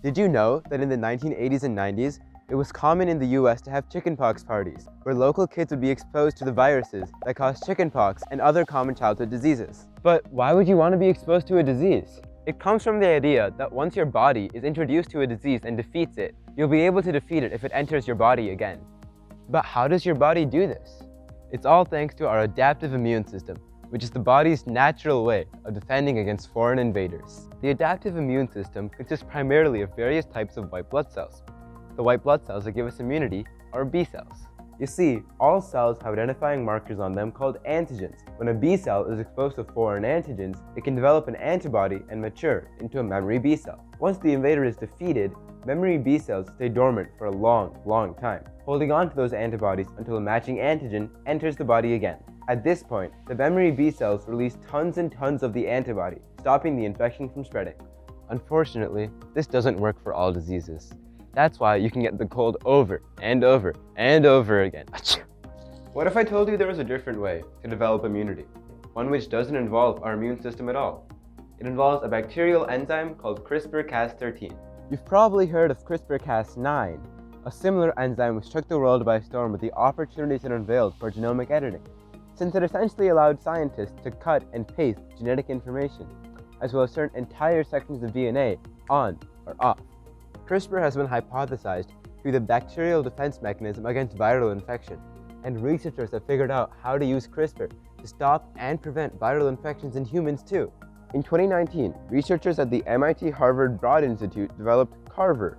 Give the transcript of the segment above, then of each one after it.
Did you know that in the 1980s and 90s, it was common in the US to have chickenpox parties, where local kids would be exposed to the viruses that cause chickenpox and other common childhood diseases. But why would you want to be exposed to a disease? It comes from the idea that once your body is introduced to a disease and defeats it, you'll be able to defeat it if it enters your body again. But how does your body do this? It's all thanks to our adaptive immune system, which is the body's natural way of defending against foreign invaders. The adaptive immune system consists primarily of various types of white blood cells, the white blood cells that give us immunity are B cells. You see, all cells have identifying markers on them called antigens. When a B cell is exposed to foreign antigens, it can develop an antibody and mature into a memory B cell. Once the invader is defeated, memory B cells stay dormant for a long, long time, holding on to those antibodies until a matching antigen enters the body again. At this point, the memory B cells release tons and tons of the antibody, stopping the infection from spreading. Unfortunately, this doesn't work for all diseases. That's why you can get the cold over and over and over again. What if I told you there was a different way to develop immunity? One which doesn't involve our immune system at all. It involves a bacterial enzyme called CRISPR-Cas13. You've probably heard of CRISPR-Cas9, a similar enzyme which took the world by storm with the opportunities it unveiled for genomic editing, since it essentially allowed scientists to cut and paste genetic information, as well as turn entire sections of DNA on or off. CRISPR has been hypothesized to be the bacterial defense mechanism against viral infection, and researchers have figured out how to use CRISPR to stop and prevent viral infections in humans too. In 2019, researchers at the MIT Harvard Broad Institute developed Carver,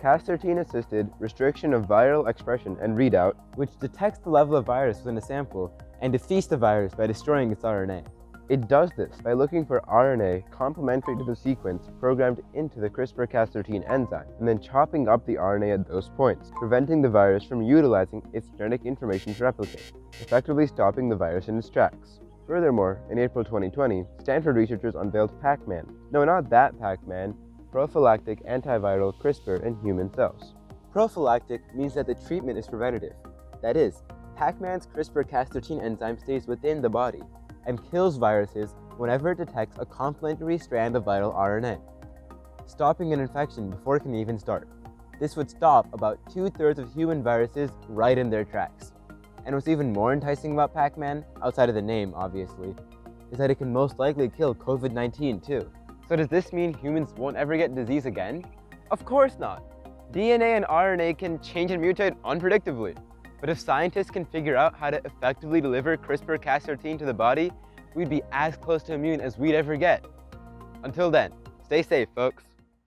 Cas13-assisted restriction of viral expression and readout, which detects the level of virus within a sample and defeats the virus by destroying its RNA. It does this by looking for RNA complementary to the sequence programmed into the CRISPR-Cas13 enzyme, and then chopping up the RNA at those points, preventing the virus from utilizing its genetic information to replicate, effectively stopping the virus in its tracks. Furthermore, in April 2020, Stanford researchers unveiled Pac-Man. No, not that Pac-Man, prophylactic antiviral CRISPR in human cells. Prophylactic means that the treatment is preventative. That is, Pac-Man's CRISPR-Cas13 enzyme stays within the body, and kills viruses whenever it detects a complementary strand of viral RNA, stopping an infection before it can even start. This would stop about two-thirds of human viruses right in their tracks. And what's even more enticing about Pac-Man, outside of the name obviously, is that it can most likely kill COVID-19 too. So does this mean humans won't ever get disease again? Of course not. DNA and RNA can change and mutate unpredictably. But if scientists can figure out how to effectively deliver CRISPR-Cas13 to the body, we'd be as close to immune as we'd ever get. Until then, stay safe, folks.